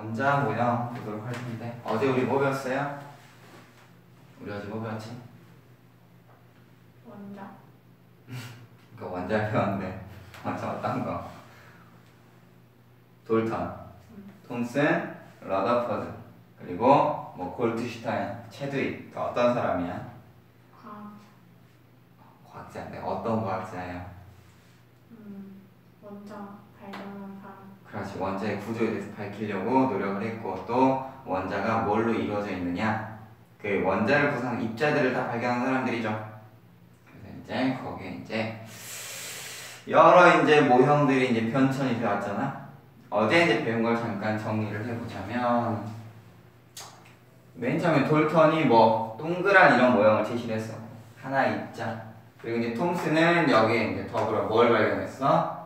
원자 모형 보도록 할 텐데 어제 우리 뭐 배웠어요? 우리 어제 뭐 배웠지? 원자. 그러니까 원자 배웠는데 원자 어떤 거? 돌턴, 톰슨, 러더퍼드 그리고 뭐 골트슈타인, 체드윅 그 어떤 사람이야? 과학. 과학자인데 어떤 과학자예요? 음, 원자 발견한 사람. 그렇지. 원자의 구조에 대해서 밝히려고 노력을 했고 또 원자가 뭘로 이루어져 있느냐? 그 원자를 구성하는 입자들을 다 발견한 사람들이죠. 그래서 이제 거기에 이제 여러 이제 모형들이 이제 변천이 되었잖아. 어제 이제 배운 걸 잠깐 정리를 해보자면 맨 처음에 돌턴이 뭐 동그란 이런 모형을 제시를 했어. 하나 입자. 그리고 이제 톰슨은 여기에 이제 더불어 뭘 발견했어?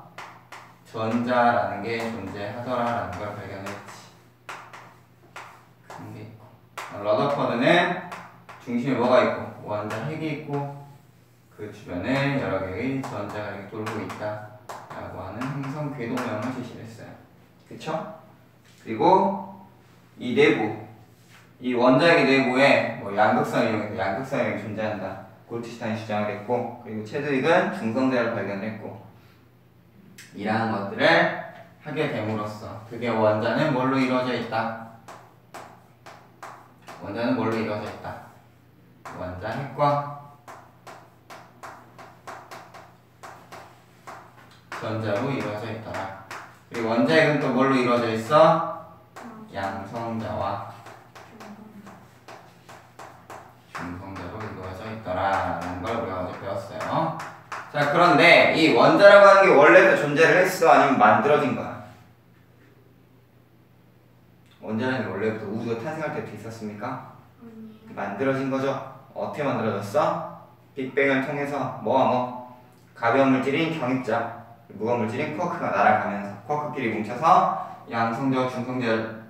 전자라는 게 존재하더라라는 걸 발견했지. 러더퍼드는 중심에 뭐가 있고 원자 핵이 있고 그 주변에 여러 개의 전자가 이렇게 돌고 있다 라고 하는 행성 궤도 모형을 제시를 했어요. 그쵸? 그리고 이 내부 이 원자핵의 내부에 뭐 양극성을 이용해서 양극성이 존재한다. 골트슈타인 주장을 했고 그리고 체드윅은 중성자를 발견했고 이러한 것들을 하게 됨으로써 드디어 원자는 뭘로 이루어져 있다? 원자는 뭘로 이루어져 있다? 원자 핵과 전자로 이루어져 있더라. 그리고 원자 핵은 또 뭘로 이루어져 있어? 양성자와 중성자로 이루어져 있더라 라는 걸 우리가 어제 배웠어요. 자 그런데 이 원자라고 하는 게 원래도 존재를 했어 아니면 만들어진 거야? 원자라는 게 원래부터 우주가 탄생할 때부터 있었습니까? 아니. 만들어진 거죠. 어떻게 만들어졌어? 빅뱅을 통해서 뭐와 뭐 가벼운 물질인 경입자, 무거운 물질인 쿼크가 날아가면서 쿼크끼리 뭉쳐서 양성자와 중성자를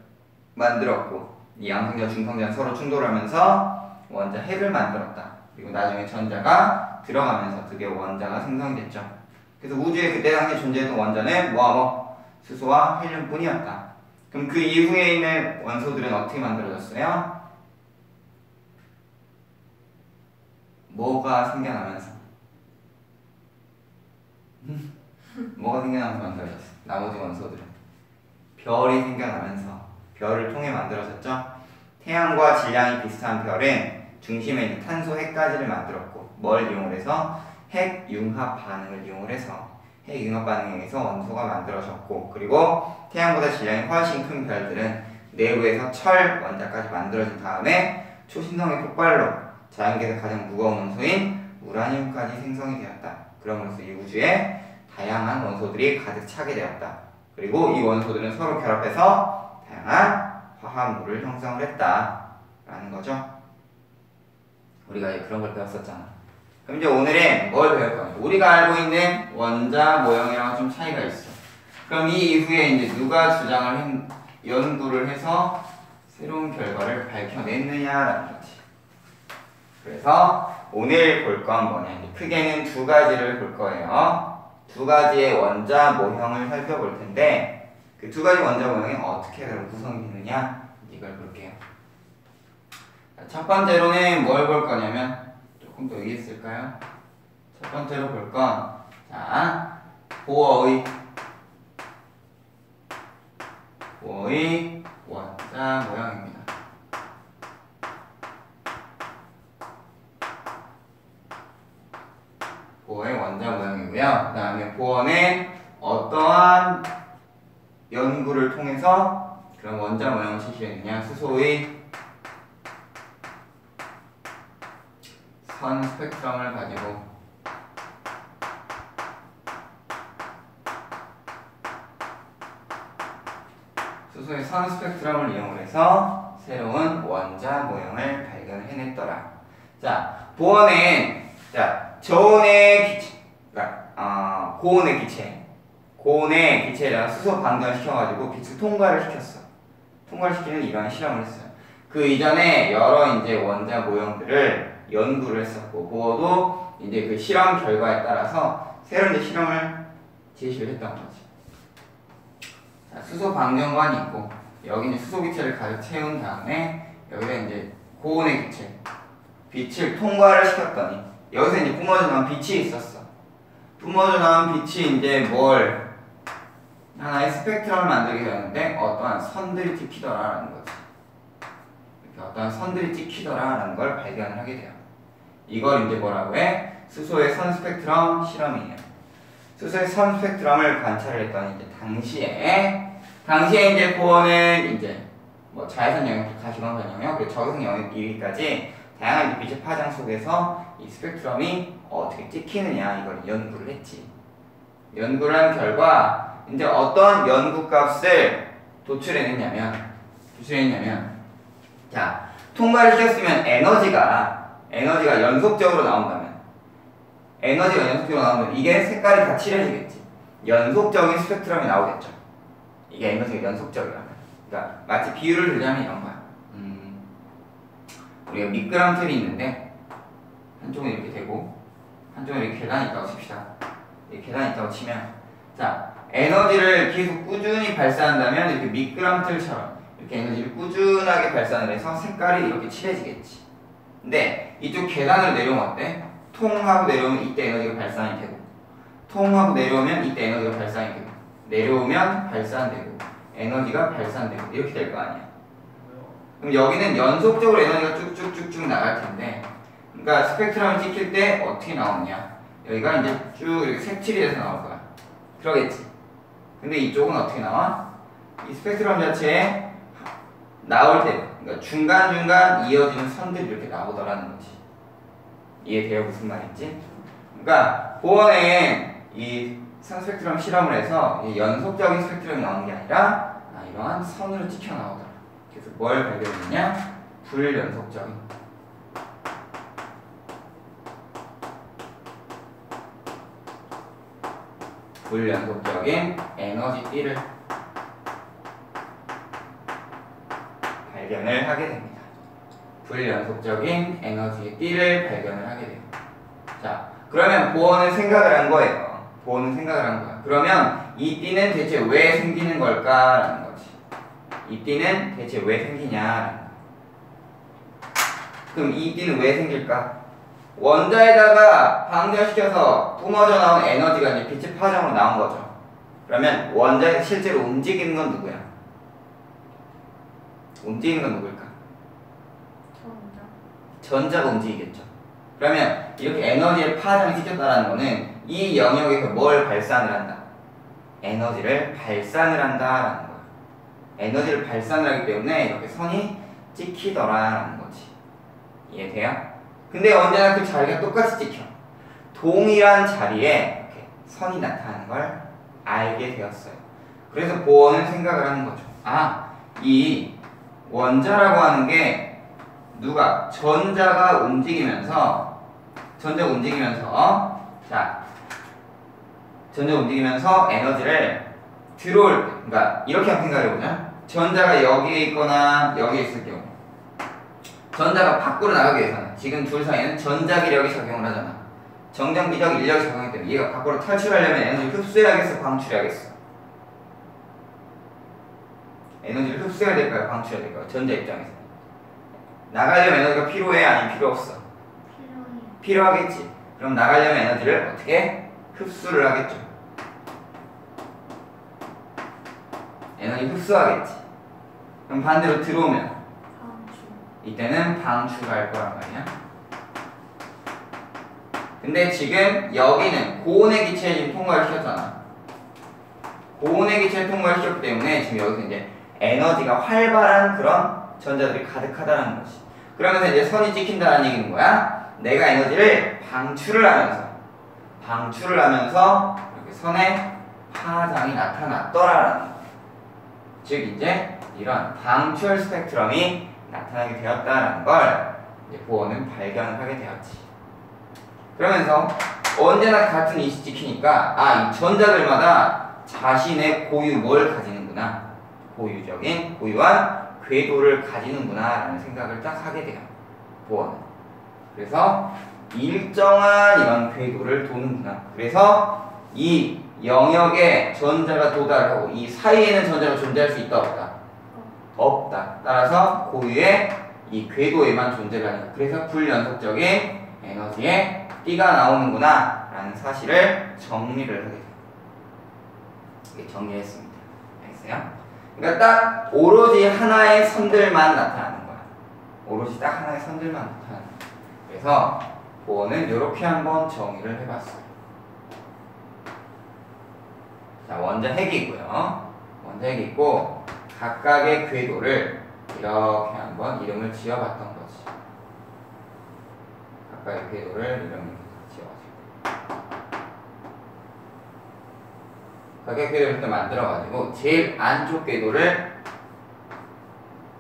만들었고 이 양성자, 중성자는 서로 충돌하면서 원자 핵을 만들었다. 그리고 나중에 전자가 들어가면서 드디어 원자가 생성됐죠. 그래서 우주에 그때 당시 존재했던 원자는 뭐와 뭐 수소와 헬륨뿐이었다. 그럼 그 이후에 있는 원소들은 어떻게 만들어졌어요? 뭐가 생겨나면서 뭐가 생겨나면서 만들어졌어 나머지 원소들은 별이 생겨나면서 별을 통해 만들어졌죠 태양과 질량이 비슷한 별은 중심에 있는 탄소 핵가지를 만들었고 뭘 이용해서 핵융합 반응을 이용해서 핵융합 반응에 의해서 원소가 만들어졌고 그리고 태양보다 질량이 훨씬 큰 별들은 내부에서 철 원자까지 만들어진 다음에 초신성의 폭발로 자연계에서 가장 무거운 원소인 우라늄까지 생성이 되었다. 그럼으로써 이 우주에 다양한 원소들이 가득 차게 되었다. 그리고 이 원소들은 서로 결합해서 다양한 화합물을 형성을 했다라는 거죠. 우리가 그런 걸 배웠었잖아. 그럼 이제 오늘은 뭘 배울 거냐? 우리가 알고 있는 원자 모형이랑 좀 차이가 있어. 그럼 이 이후에 이제 누가 주장을 했, 연구를 해서 새로운 결과를 밝혀냈느냐라는 거지. 그래서 오늘 볼 건 뭐냐? 크게는 두 가지를 볼 거예요. 두 가지의 원자 모형을 살펴볼 텐데 그 두 가지 원자 모형이 어떻게 그럼 구성이 되느냐 이걸 볼게요. 첫 번째로는 뭘 볼 거냐면 조금 더 쓸까요? 첫 번째로 볼 건 자, 보어의 보어의 원자 모형입니다. 보어의 원자 모형이고요. 그 다음에 보어는 어떠한 연구를 통해서 그런 원자 모형을 제시했느냐 수소의 선 스펙트럼을 가지고 수소의 선 스펙트럼을 이용해서 새로운 원자 모형을 발견해냈더라. 자, 보어는 자 저온의 기체, 그러니까 어, 고온의 기체, 고온의 기체를 수소 방전시켜가지고 빛을 통과를 시켰어. 통과를 시키는 이러한 실험을 했어요. 그 이전에 여러 이제 원자 모형들을 연구를 했었고 보어도 이제 그 실험 결과에 따라서 새로운 실험을 제시를 했던 거지. 자, 수소 방정관이 있고 여기 이제 수소 기체를 가득 채운 다음에 여기다 이제 고온의 기체 빛을 통과를 시켰더니 여기서 이제 뿜어져 나온 빛이 있었어. 뿜어져 나온 빛이 이제 뭘 하나의 스펙트럼을 만들게 되는데 어떠한 선들이 찍히더라라는 거지. 어떠한 선들이 찍히더라라는 걸 발견을 하게 돼요. 이걸 이제 뭐라고 해? 수소의 선 스펙트럼 실험이에요. 수소의 선 스펙트럼을 관찰을 했더니 이제 당시에 당시에 이제 보어는 이제 뭐 자외선 영역, 가시광선 영역, 그리고 적외선 영역 1위까지 다양한 빛의 파장 속에서 이 스펙트럼이 어떻게 찍히느냐 이걸 연구를 했지. 연구를 한 결과 이제 어떤 연구 값을 도출해냈냐면 도출해냈냐면 자 통과를 시켰으면 에너지가 에너지가 연속적으로 나온다면 에너지가 연속적으로 나오면 이게 색깔이 다 칠해지겠지. 연속적인 스펙트럼이 나오겠죠. 이게 에너지가 연속적이라면. 그러니까 마치 비유를 들자면 이런 거야. 음, 우리가 미끄럼 틀이 있는데 한쪽은 이렇게 되고 한쪽은 이렇게 계단이 있다고 칩시다. 이렇게 계단이 있다고 치면 자 에너지를 계속 꾸준히 발사한다면 이렇게 미끄럼 틀처럼 이렇게 에너지를 꾸준하게 발산을 해서 색깔이 이렇게 칠해지겠지. 근데 이쪽 계단을 어때? 통하고 내려오면 이때 에너지가 발산이 되고 통하고 내려오면 이때 에너지가 발산이 되고 내려오면 발산되고 에너지가 발산되고 이렇게 될 거 아니야. 그럼 여기는 연속적으로 에너지가 쭉쭉쭉쭉 나갈 텐데 그러니까 스펙트럼을 찍힐 때 어떻게 나오느냐 여기가 이제 쭉 이렇게 색칠이 돼서 나올 거야. 그러겠지. 근데 이쪽은 어떻게 나와? 이 스펙트럼 자체에 나올 때 그러니까 중간중간 이어지는 선들이 이렇게 나오더라는 거지. 이해돼요? 무슨 말인지? 그러니까 보원에 이 선스펙트럼 실험을 해서 이 연속적인 스펙트럼이 나오는 게 아니라 아, 이러한 선으로 찍혀 나오더라. 그래서 뭘 발견했냐? 불연속적인 불연속적인 에너지 띠를 발견을 하게 됩니다. 불연속적인 에너지의 띠를 발견을 하게 됩니다. 자, 그러면 보어는 생각을 한 거예요. 보어는 생각을 한 거야. 그러면 이 띠는 대체 왜 생기는 걸까라는 거지. 이 띠는 대체 왜 생기냐? 그럼 이 띠는 왜 생길까? 원자에다가 방전시켜서 뿜어져 나온 에너지가 이제 빛의 파장으로 나온 거죠. 그러면 원자에서 실제로 움직이는 건 누구야? 움직이는 건 누굴까? 전자. 전자가 움직이겠죠. 그러면 이렇게 에너지의 파장이 시켰다는 거는 이 영역에서 뭘 발산을 한다? 에너지를 발산을 한다라는 거야. 에너지를 발산을 하기 때문에 이렇게 선이 찍히더라라는 거지. 이해돼요? 근데 언제나 그 자리가 똑같이 찍혀. 동일한 자리에 이렇게 선이 나타나는 걸 알게 되었어요. 그래서 보어는 생각을 하는 거죠. 아, 이 원자라고 하는 게 누가? 전자가 움직이면서 전자가 움직이면서 자 전자가 움직이면서 에너지를 들어올 때 그러니까 이렇게 한번 생각해 보자 전자가 여기에 있거나 여기에 있을 경우. 전자가 밖으로 나가기 위해서는 지금 둘 사이에는 전자기력이 작용을 하잖아. 정전기적 인력이 작용하기 때문에 얘가 밖으로 탈출하려면 에너지를 흡수해야겠어 방출해야겠어 에너지를 흡수해야 될까요 방출해야 될까요 전자 입장에서 나가려면 에너지가 필요해 아니면 필요 없어 필요해요. 필요하겠지. 그럼 나가려면 에너지를 어떻게 흡수를 하겠죠. 에너지 흡수하겠지. 그럼 반대로 들어오면 방출. 이때는 방출할 거란 말이야. 근데 지금 여기는 고온의 기체에 지금 통과를 시켰잖아. 고온의 기체에 통과를 시켰기 때문에 지금 여기서 이제 에너지가 활발한 그런 전자들이 가득하다는 거지. 그러면서 이제 선이 찍힌다는 얘기는 뭐야? 내가 에너지를 방출을 하면서 방출을 하면서 이렇게 선의 파장이 나타났더라라는 거. 즉 이제 이런 방출 스펙트럼이 나타나게 되었다라는 걸 이제 보어는 발견을 하게 되었지. 그러면서 언제나 같은 이시 찍히니까 아 이 전자들마다 자신의 고유 뭘 가지는구나 고유적인 고유한 궤도를 가지는구나라는 생각을 딱 하게 돼요. 보어는. 그래서 일정한 이런 궤도를 도는구나. 그래서 이 영역에 전자가 도달하고 이 사이에는 전자가 존재할 수 있다 없다. 없다. 따라서 고유의 이 궤도에만 존재를 하니까 그래서 불연속적인 에너지에 띠가 나오는구나 라는 사실을 정리를 하게. 이게 정리했습니다. 알겠어요? 그러니까 딱 오로지 하나의 선들만 나타나는 거야. 오로지 딱 하나의 선들만 나타나는 거야. 그래서 보어는 이렇게 한번 정의를 해봤어요. 자, 원자 핵이고요. 원자 핵이 있고 각각의 궤도를 이렇게 한번 이름을 지어봤던 거지. 각각의 궤도를 이름을 지어가지고. 일단 만들어가지고 제일 안쪽 궤도를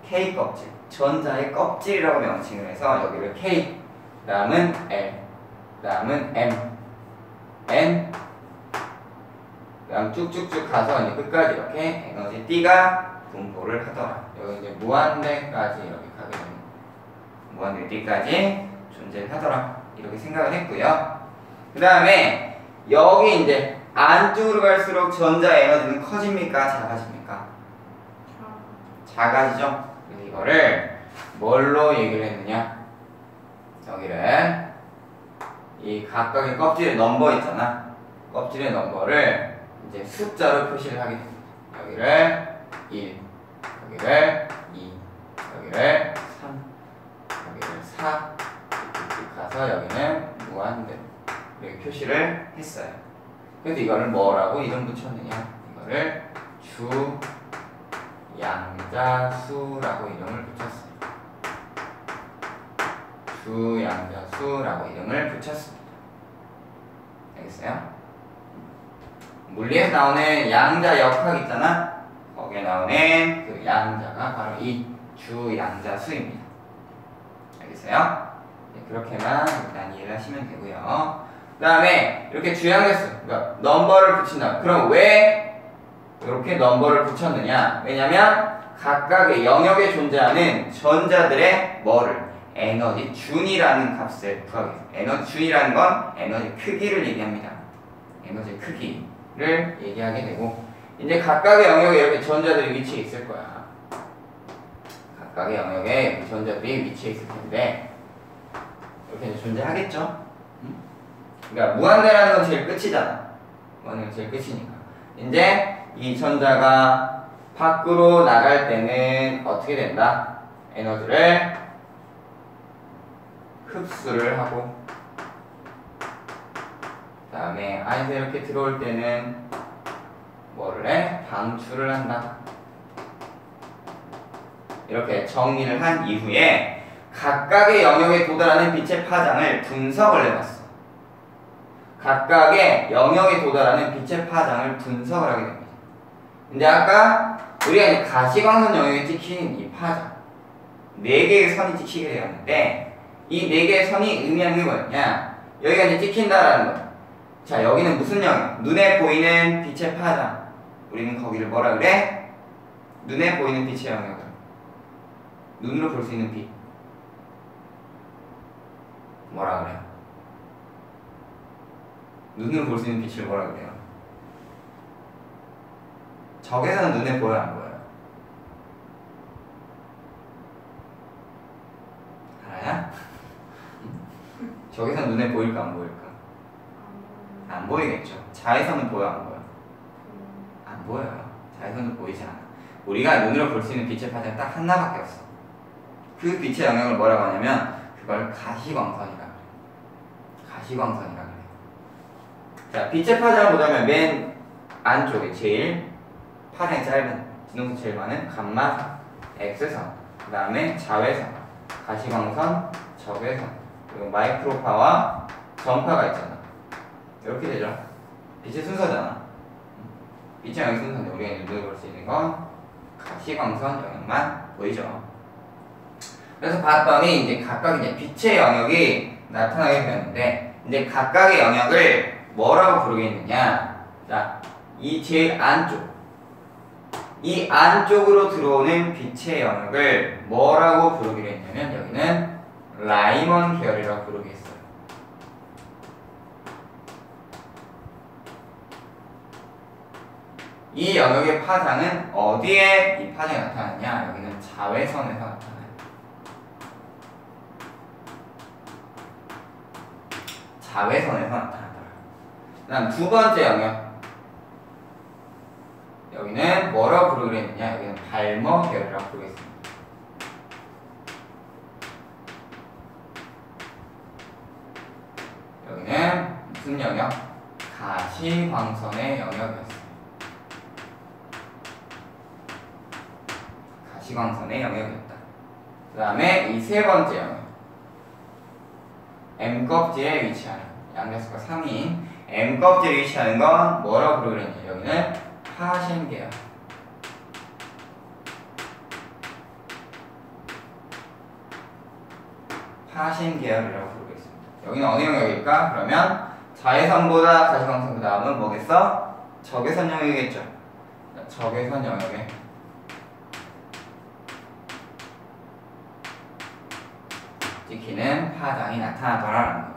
K 껍질, 전자의 껍질이라고 명칭을 해서 여기를 K, 다음은 L, 다음은 M, N, 그다음 쭉쭉쭉 가서 이제 끝까지 이렇게 에너지 D가 분포를 하더라. 여기 이제 무한대까지 이렇게 가게 되는. 무한대 D까지 존재를 하더라. 이렇게 생각을 했고요. 그 다음에 여기 이제 안쪽으로 갈수록 전자 에너지는 커집니까? 작아집니까? 자, 작아지죠? 이거를 뭘로 얘기를 했느냐? 여기를 이 각각의 껍질의 넘버 있잖아. 껍질의 넘버를 이제 숫자로 표시를 하게 됩니다. 여기를 1, 여기를 2, 여기를 3, 여기를 4, 이렇게 가서 여기는 무한대로 이렇게 표시를 했어요. 그래서 이거를 뭐라고 이름 붙였느냐? 이거를 주 양자수라고 이름을 붙였습니다. 주 양자수라고 이름을 붙였습니다. 알겠어요? 물리에서 나오는 양자 역학 있잖아? 거기에 나오는 그 양자가 바로 이 주 양자수입니다. 알겠어요? 네, 그렇게만 일단 이해를 하시면 되고요. 그 다음에 이렇게 주양자수, 그러니까 넘버를 붙인다. 그럼 왜 이렇게 넘버를 붙였느냐? 왜냐면 각각의 영역에 존재하는 전자들의 뭐를 에너지 준이라는 값을 위해서 에너지 준이라는 건 에너지 크기를 얘기합니다. 에너지 크기를 얘기하게 되고 이제 각각의 영역에 이렇게 전자들이 위치해 있을 거야. 각각의 영역에 전자들이 위치해 있을 텐데 이렇게 존재하겠죠? 응? 그러니까 무한대라는 건 제일 끝이잖아. 무한대가 제일 끝이니까. 이제 이 전자가 밖으로 나갈 때는 어떻게 된다? 에너지를 흡수를 하고 그 다음에 안에서 이렇게 들어올 때는 뭐를 해? 방출을 한다. 이렇게 정리를 한 이후에 각각의 영역에 도달하는 빛의 파장을 분석을 해봤어. 각각의 영역에 도달하는 빛의 파장을 분석을 하게 됩니다. 근데 아까 우리가 가시광선 영역에 찍히는 이 파장 네 개의 선이 찍히게 되었는데 이 네 개의 선이 의미하는 게 뭐였냐? 여기가 이제 찍힌다라는 거야. 자 여기는 무슨 영역? 눈에 보이는 빛의 파장. 우리는 거기를 뭐라 그래? 눈에 보이는 빛의 영역을 눈으로 볼 수 있는 빛. 뭐라 그래요? 눈으로 볼 수 있는 빛을 뭐라 그래요? 적에서는 눈에 보여 안 보여요? 알아요? 적에서는 눈에 보일까 안 보일까? 안 보이겠죠. 자에서는 보여 안 보여? 안 보여요. 자에서는 보이지 않아. 우리가 눈으로 볼 수 있는 빛의 파장이 딱 하나밖에 없어. 그 빛의 영역을 뭐라고 하냐면 그걸 가시광선이라 그래. 가시광선이라 그래. 자, 빛의 파장을 보자면 맨 안쪽에 제일 파장이 짧은 진동수 제일 많은 감마 X선 그 다음에 자외선 가시광선 적외선 그리고 마이크로파와 전파가 있잖아. 이렇게 되죠. 빛의 순서잖아. 빛의 영역 순서인데 우리가 눈으로 볼 수 있는 건 가시광선 영역만 보이죠. 그래서 봤더니 이제 각각 이제 빛의 영역이 나타나게 되었는데 이제 각각의 영역을 뭐라고 부르겠느냐 자, 이 제일 안쪽 이 안쪽으로 들어오는 빛의 영역을 뭐라고 부르기로 했냐면 여기는 라이먼 계열이라고 부르겠어요. 이 영역의 파장은 어디에 이 파장이 나타나냐? 여기는 자외선에서 나타나요. 자외선에서 나타나더라. 그 다음 두 번째 영역. 여기는 뭐라고 부르겠느냐? 여기는 발머 계열이라고 부르겠습니다. 여기는 무슨 영역? 가시광선의 영역이었어요. 가시광선의 영역이었다. 그 다음에 이 세 번째 영역. M 껍질에 위치하는 양자수가 3인 M 껍질에 위치하는 건 뭐라고 부르느냐? 여기는 파신 계열. 파신 계열이라고 부르겠습니다. 여기는 어느 영역일까? 그러면 자외선보다 가시광선 그 다음은 뭐겠어? 적외선 영역이겠죠. 적외선 영역에 찍히는 파장이 나타나더라라는 거지.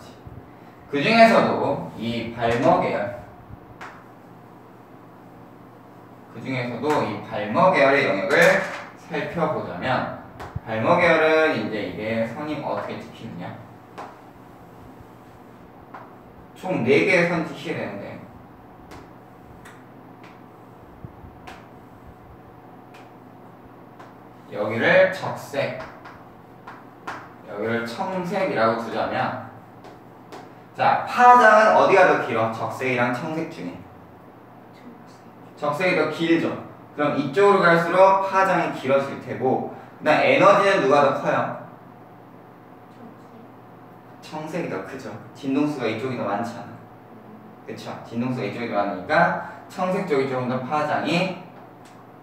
그 중에서도 이 발머 계열, 그 중에서도 이 발머 계열의 영역을 살펴보자면 발머 계열은 이제 이게 선이 어떻게 찍히느냐? 총 4개의 선 찍혀야 되는데 여기를 적색 여기를 청색이라고 두자면 자 파장은 어디가 더 길어? 적색이랑 청색 중에. 적색이 더 길죠. 그럼 이쪽으로 갈수록 파장이 길어질 테고 그다음 에너지는 누가 더 커요? 청색이 더 크죠. 진동수가 이쪽이 더 많잖아. 그쵸? 진동수가 이쪽이 더 많으니까 청색 쪽이 조금 더 파장이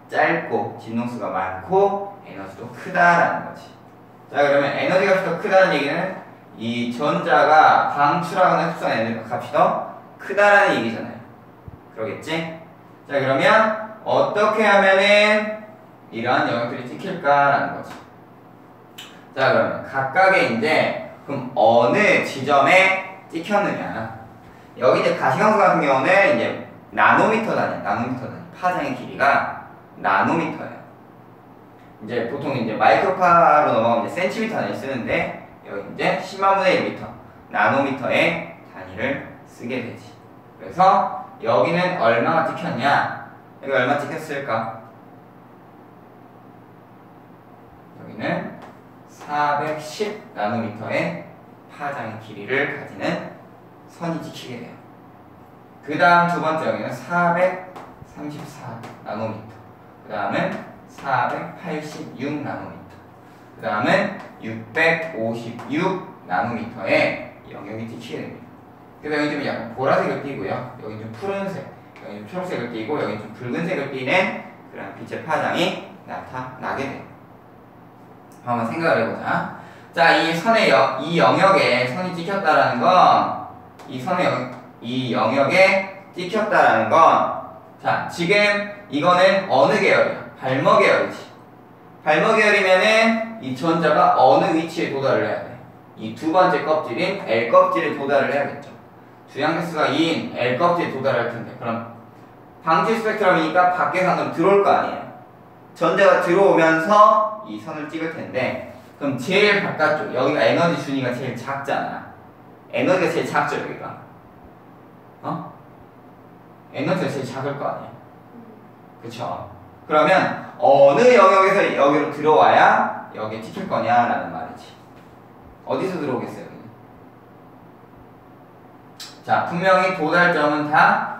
짧고 진동수가 많고 에너지도 크다라는 거지. 자 그러면 에너지 값이 더 크다는 얘기는 이 전자가 방출하거나 흡수하는 에너지 값이 더 크다라는 얘기잖아요. 그러겠지? 자 그러면 어떻게 하면은 이러한 영역들이 찍힐까라는 거지. 자 그러면 각각의 이제 그럼 어느 지점에 찍혔느냐? 여기 이제 가시광선 같은 경우는 이제 나노미터 단위, 나노미터 단위 파장의 길이가 나노미터예요. 이제 보통 이제 마이크로파로 넘어가면 센티미터 단위 쓰는데 여기 이제 10만 분의 1미터 나노미터의 단위를 쓰게 되지. 그래서 여기는 얼마가 찍혔냐? 여기 얼마 찍혔을까? 여기는 410 나노미터의 파장의 길이를 가지는 선이 찍히게 돼요. 그 다음 두 번째 여기는 434 나노미터. 그 다음은 486 나노미터. 그 다음은 656 나노미터의 영역이 찍히게 됩니다. 그래서 여기 좀 약간 보라색을 띠고요. 여기 좀 푸른색, 여기 좀 초록색을 띠고 여기 좀 붉은색을 띠는 그런 빛의 파장이 나타나게 돼요. 한번 생각을 해보자. 자, 이 선의 여, 이 영역에 선이 찍혔다라는 건, 이 선의 영, 이 영역에 찍혔다라는 건, 자, 지금 이거는 어느 계열이야? 발머 계열이지. 발머 계열이면은 이 전자가 어느 위치에 도달을 해야 돼? 이 두 번째 껍질인 L 껍질에 도달을 해야겠죠. 주양대수가 2인 L 껍질에 도달할 텐데, 그럼 방지 스펙트럼이니까 밖에 선으로 들어올 거 아니에요. 전자가 들어오면서 이 선을 찍을 텐데, 그럼 제일 바깥쪽, 여기가 에너지 준위가 제일 작잖아. 에너지가 제일 작죠, 여기가. 어? 에너지가 제일 작을 거 아니야. 그쵸? 그러면 어느 영역에서 여기로 들어와야 여기에 찍힐 거냐라는 말이지. 어디서 들어오겠어요? 여기? 자, 분명히 도달점은 다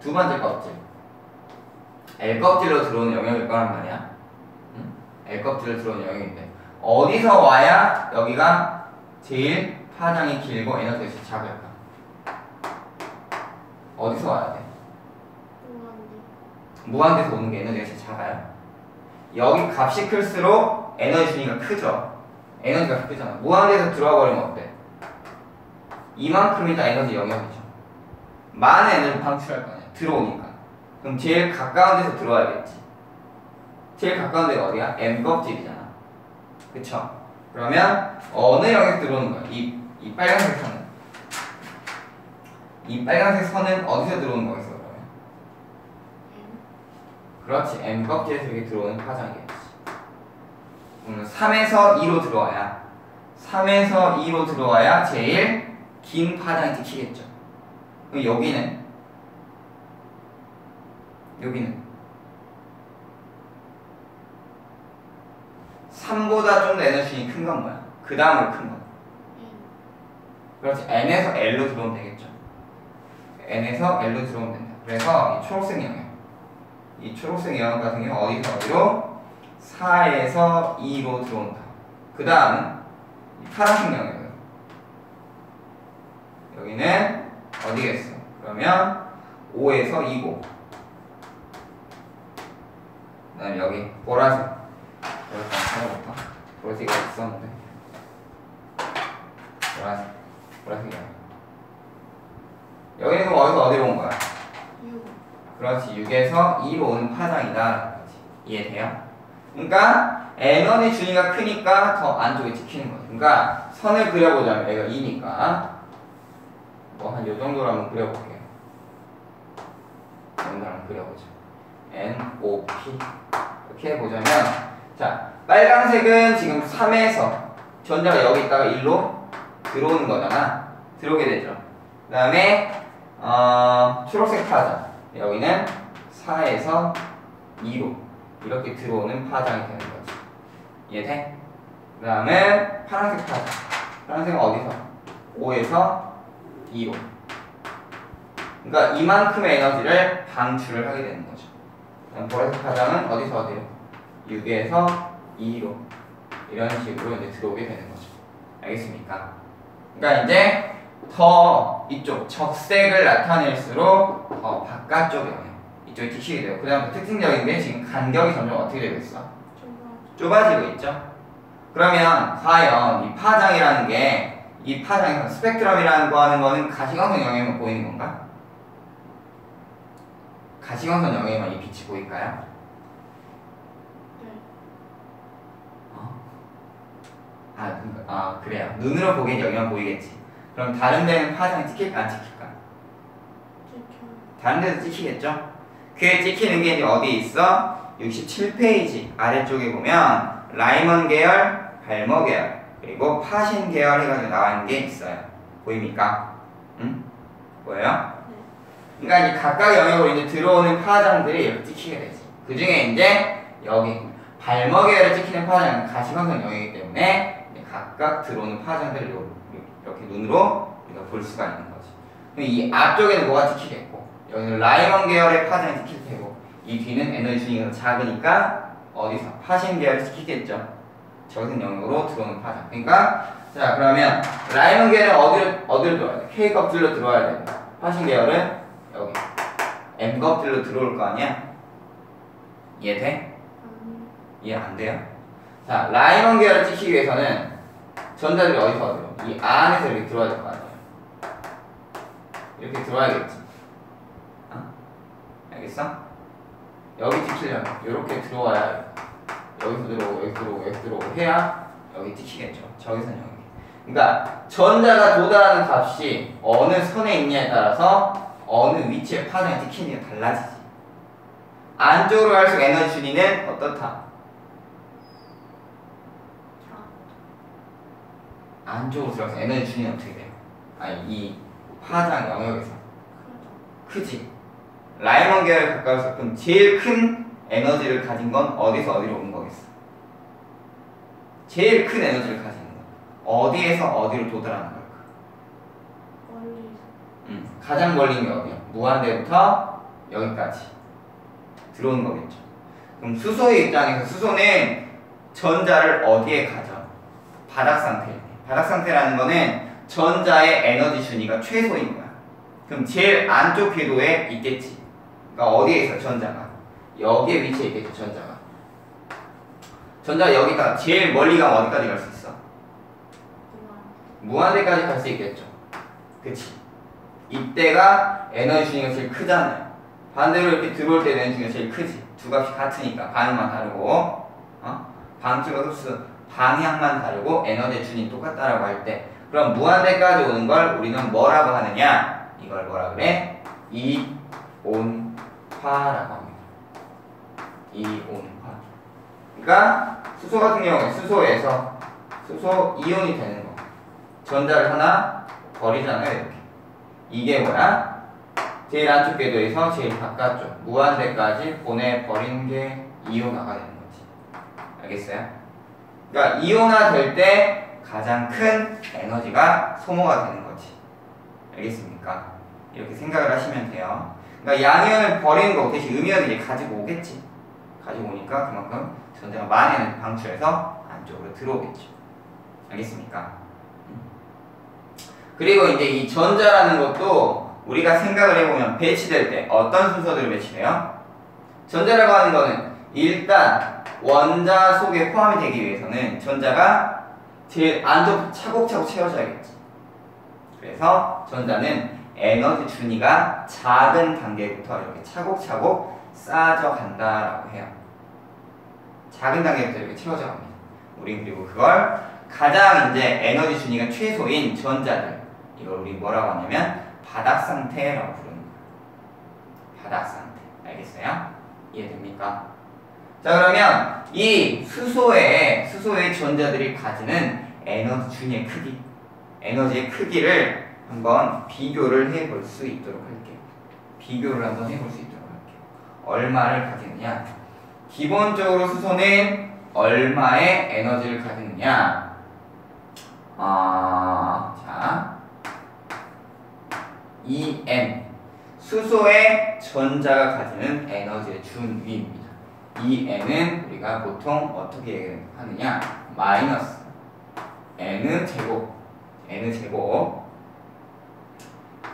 두 번째 껍질. L 껍질로 들어오는 영역일 거란 말이야. 응? L 껍질로 들어오는 영역인데 어디서 와야 여기가 제일 파장이 길고 에너지가 제일 작을까? 어디서 와야 돼? 무한대에서 오는 게 에너지가 제일 작아요. 여기 값이 클수록 에너지 준위가 크죠. 에너지가 크잖아. 무한대에서 들어와 버리면 어때? 이만큼이 다 에너지 영역이죠. 많은 에너지 방출할 거 아니야. 들어오니까. 그럼 제일 가까운 데서 들어와야겠지. 제일 가까운 데가 어디야? M 껍질이잖아. 그쵸? 그러면 어느 영역에 들어오는 거야? 이, 이 빨간색 선은. 이 빨간색 선은 어디서 들어오는 거겠어? 그렇지. m 껍질에서 이렇게 들어오는 파장이겠지. 그러면 3에서 2로 들어와야 3에서 2로 들어와야 제일 긴 파장이 찍히겠죠. 여기는 여기는 3보다 좀 더 에너지 큰건 뭐야? 그 다음으로 큰 거. 그렇지. n에서 l로 들어오면 되겠죠. n에서 l로 들어오면 된다. 그래서 이 초록색 영역, 이 초록색 영역 같은 경우 어디서 어디로? 4에서 2로 들어온다. 그 다음은 이 파란색 영역은 여기는 어디겠어? 그러면 5에서 2고 그 다음에 여기 보라색 여기 찾아볼까? 보라색이 있었는데 보라색 보라색이야 여기는 그럼 어디서 어디로 온 거야? 6. 그렇지. 6에서 2로 오는 파장이다. 이해돼요? 그러니까 에너지 준위가 크니까 더 안쪽에 찍히는 거죠 그러니까 선을 그려보자면 얘가 2니까 뭐 한 요 정도로 한번 그려볼게요. 이 정도 한번 그려보죠. N, O, P. 이렇게 해보자면 자 빨간색은 지금 3에서 전자가 여기 있다가 1로 들어오는 거잖아. 들어오게 되죠. 그 다음에 어, 초록색 파장 여기는 4에서 2로 이렇게 들어오는 파장이 되는 거지. 이해돼? 그 다음에 파란색 파장. 파란색은 어디서? 5에서 2로. 그러니까 이만큼의 에너지를 방출을 하게 되는 거죠. 보라색 파장은 어디서 어디로? 6에서 2로. 이런 식으로 이제 들어오게 되는 거죠. 알겠습니까? 그러니까 이제 더 이쪽 적색을 나타낼수록 더 바깥쪽 영역 이쪽에 찍히게 돼요. 그 다음 특징적인 게 지금 간격이 점점 어떻게 되고 있어? 좁아. 좁아지고 있죠. 그러면 과연 이 파장이라는 게 이 파장이 스펙트럼이라는 거 하는 거는 가시광선 영역만 보이는 건가? 가시광선 영역에만 이 빛이 보일까요? 네. 아, 그러니까- 아 그래요. 눈으로 보기엔 여기만 보이겠지. 그럼 다른 데는 파장이 찍힐까 안 찍힐까? 다른 데도 찍히겠죠? 그게 찍히는 게 이제 어디에 있어? 67페이지 아래쪽에 보면 라이먼 계열, 발머 계열, 그리고 파신 계열 해가지고 나와 있는 게 있어요. 보입니까? 응? 보여요? 네. 그러니까 이 각각 영역으로 이제 들어오는 파장들이 이렇게 찍히게 되지. 그 중에 이제 여기 발머 계열에 찍히는 파장은 가시광선 영역이기 때문에 각각 들어오는 파장들을 요- 이렇게 눈으로 우리가 볼 수가 있는 거지. 이 앞쪽에는 뭐가 찍히겠고 여기는 라이먼 계열의 파장이 찍힐 테고 이 뒤는 에너지 중위가 작으니까 어디서 파신 계열이 찍히겠죠. 적은 영역으로 들어오는 파장. 그러니까 자 그러면 라이먼 계열은 어디로 어디로 들어와야 돼? K 껍질로 들어와야 된다. 파신 계열은 여기 M 껍질로 들어올 거 아니야? 이해돼? 아니. 이해 안 돼요? 자 라이먼 계열을 찍히기 위해서는 전자들이 어디서 어디로? 이 안에서 이렇게 들어와야 될 거 아니야? 이렇게 들어와야겠지. 어? 알겠어? 여기 찍히려면 이렇게 들어와야 여기서 들어오고 여기서 들어오고 여기서 들어오고 해야 여기 찍히겠죠. 저기선 여기. 그러니까 전자가 도달하는 값이 어느 선에 있냐에 따라서 어느 위치에 파장이 찍히느냐가 달라지지. 안쪽으로 갈수록 에너지 준위는 어떻다? 자. 안쪽으로 들어가서 에너지 준위는 어떻게 돼요? 아니 이 파장 영역에서. 크지. 라이먼 계열에 가까워서 그럼 제일 큰 에너지를 가진 건 어디서 어디로 오는 거겠어? 제일 큰 에너지를 가지는 거. 어디에서 어디로 도달하는 걸까? 멀리서. 음, 가장 멀리 있는 게 어디야? 무한대부터 여기까지 들어오는 거겠죠. 그럼 수소의 입장에서 수소는 전자를 어디에 가져? 바닥 상태. 바닥 상태라는 거는 전자의 에너지 준위가 최소인 거야. 그럼 제일 안쪽 궤도에 있겠지. 그러니까 어디에 있어 전자가? 여기에 위치해 있겠죠 전자가. 전자가 여기다 제일 멀리 가면 어디까지 갈 수 있어? 무한. 무한대까지 갈 수 있겠죠. 그치? 이때가 에너지 준위가 제일 크잖아요. 반대로 이렇게 들어올 때 에너지 준위가 제일 크지. 두 값이 같으니까 반응만 다르고, 어? 방출과 흡수 방향만 다르고 에너지 준위 똑같다라고 할 때, 그럼 무한대까지 오는 걸 우리는 뭐라고 하느냐? 이걸 뭐라 그래? 이온파라고 합니다. 이온화. 그러니까 수소 같은 경우에 수소에서 수소 이온이 되는 거. 전자를 하나 버리잖아요, 이렇게. 이게 뭐야? 제일 안쪽 궤도에서 제일 바깥쪽 무한대까지 보내버리는 게 이온화가 되는 거지. 알겠어요? 그러니까 이온화 될 때 가장 큰 에너지가 소모가 되는 거지. 알겠습니까? 이렇게 생각을 하시면 돼요. 그러니까 양이온을 버리는 거 대신 음이온을 이제 가지고 오겠지. 가지고 오니까 그만큼 전자가 많이 방출해서 안쪽으로 들어오겠죠. 알겠습니까? 그리고 이제 이 전자라는 것도 우리가 생각을 해보면 배치될 때 어떤 순서대로 배치돼요? 전자라고 하는 거는 일단 원자 속에 포함이 되기 위해서는 전자가 제일 안쪽 차곡차곡 채워져야겠지. 그래서 전자는 에너지 준위가 작은 단계부터 이렇게 차곡차곡 쌓아져 간다라고 해요. 작은 단계부터 이렇게 채워져 갑니다. 우린 그리고 그걸 가장 이제 에너지 준위가 최소인 전자들 이걸 우리 뭐라고 하냐면 바닥 상태라고 거예요. 바닥 상태. 알겠어요? 이해됩니까? 자 그러면 이 수소의 수소의 전자들이 가지는 에너지 준위의 크기, 에너지의 크기를 한번 비교를 해볼 수 있도록 할게요. 비교를 한번 해볼 수 있도록 할게요. 얼마를 가지느냐? 기본적으로 수소는 얼마의 에너지를 가지느냐? 아, 자, EN 수소의 전자가 가지는 에너지의 준위입니다. EN은 우리가 보통 어떻게 하느냐? 마이너스 n 제곱 n 제곱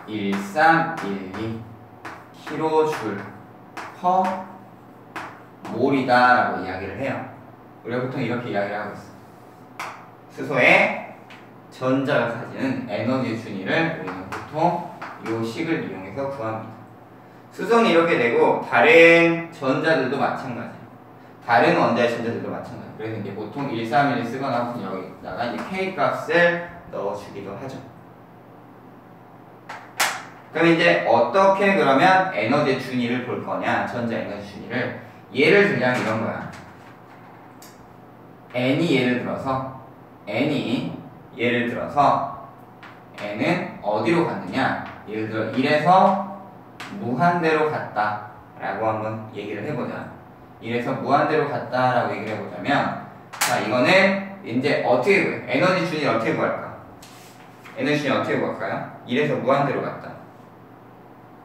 1312 킬로줄 퍼 몰이다 라고 이야기를 해요. 우리가 보통 이렇게 이야기를 하고 있어. 수소의 전자가 가지는 에너지 준위를 우리는 보통 요 식을 이용해서 구합니다. 수소는 이렇게 되고 다른 전자들도 마찬가지예요. 다른 원자의 전자들도 마찬가지. 그래서 이제 보통 131 쓰거나 여기다가 이제 K 값을 넣어주기도 하죠. 그럼 이제 어떻게 그러면 에너지 준위를 볼 거냐? 전자 에너지 준위를 예를 들면 이런 거야. n이 예를 들어서 n이 예를 들어서 n은 어디로 갔느냐? 예를 들어 1에서 무한대로 갔다 라고 한번 얘기를 해보자 1에서 무한대로 갔다 라고 얘기를 해보자면 자 이거는 이제 어떻게 구해? 에너지 준위 어떻게 구할까? 에너지 준위 어떻게 구할까요? 1에서 무한대로 갔다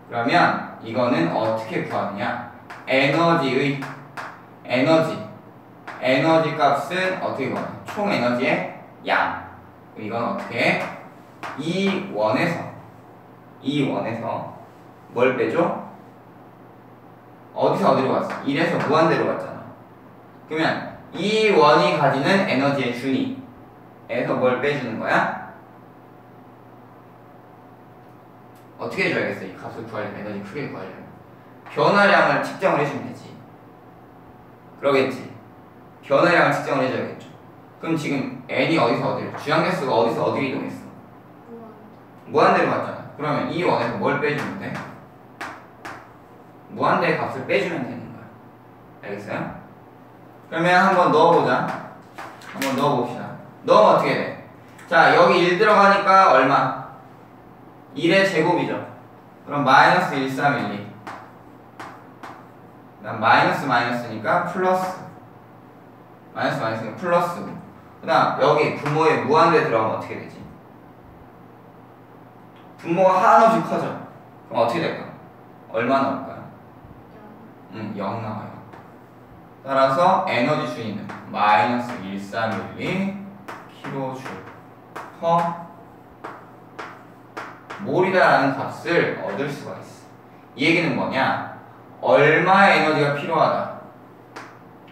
그러면 이거는 어떻게 구하느냐? 에너지의 에너지 에너지 값은 어떻게 구하냐? 총 에너지의 양 이건 어떻게? 이 원에서 이 원에서 뭘 빼줘? 어디서 어디로 갔어? 1에서 무한대로 갔잖아. 그러면 이 원이 가지는 에너지의 준위에서 뭘 빼주는 거야? 어떻게 해줘야겠어? 이 값을 구하려면 에너지 크게 구하려면 변화량을 측정을 해주면 되지. 그러겠지. 변화량을 측정을 해줘야겠죠. 그럼 지금 n이 어디서 어디로? 주양계수가 어디서 어디로 이동했어? 무한대로 갔잖아. 그러면 이 원에서 뭘 빼주면 돼? 무한대의 값을 빼주면 되는 거야. 알겠어요? 그러면 한번 넣어보자. 한번 넣어봅시다. 넣으면 어떻게 돼? 자, 여기 1 들어가니까 얼마? 1의 제곱이죠. 그럼 마이너스 1312. 그 다음 마이너스 마이너스니까 플러스. 마이너스 마이너스니까 플러스. 그 다음 여기 분모에 무한대 들어가면 어떻게 되지? 분모가 한없이 커져. 그럼 어떻게 될까? 얼마 나 올까요? 음, 0 나와요. 따라서 에너지 준위는 마이너스 1312 킬로줄 퍼 몰이다라는 값을 얻을 수가 있어. 이 얘기는 뭐냐? 얼마의 에너지가 필요하다.